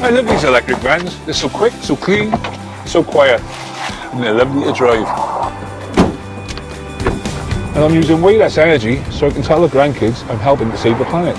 I love these electric vans. They're so quick, so clean, so quiet, and they're lovely to drive. And I'm using way less energy so I can tell the grandkids I'm helping to save the planet.